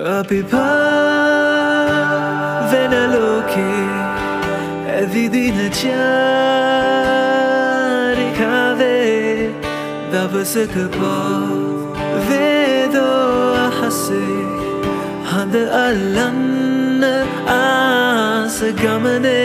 Apipa venaloke evidina chari kave kapa vedo ahase handa alan asagamane